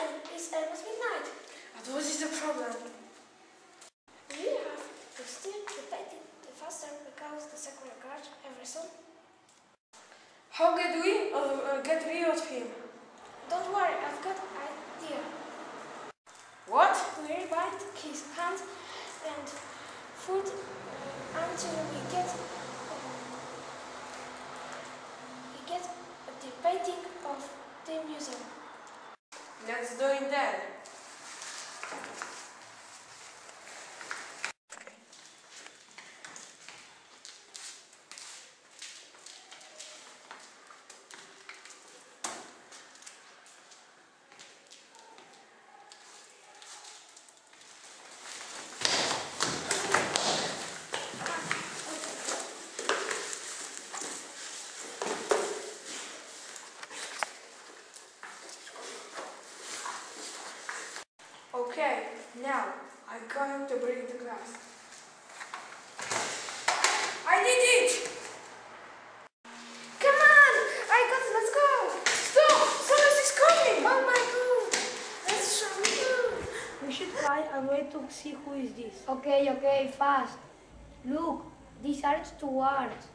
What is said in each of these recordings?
Arjun, it's almost midnight. But what is the problem? We have to steal the painting the faster because the second guard every soon. How get we uh, uh, get rid of him? Don't worry, I've got an idea. What? We bind his hands and foot until we get we get the painting of the museum. Let's do it then. Okay, now I'm going to bring the glass. I need it! Come on! I got it, let's go! Stop! Someone is coming! Oh my god! Let's show! We should try and wait to see who is this. Okay, okay, fast. Look, these are stewards.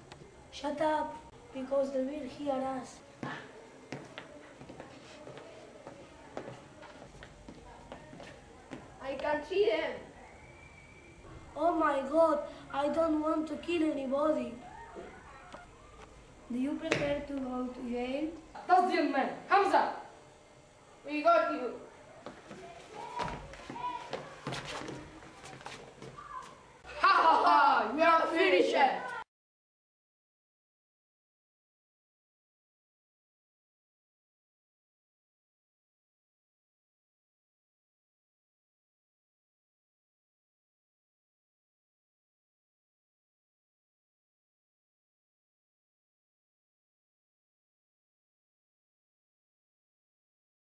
Shut up, because they will hear us. I can see them. Oh my god, I don't want to kill anybody. Do you prefer to go to jail? That's the man. Hamza, we got you.